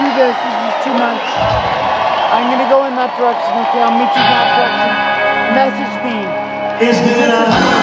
This. This is too much. I'm gonna go in that direction. Okay, I'll meet you in that direction. Message me. Is it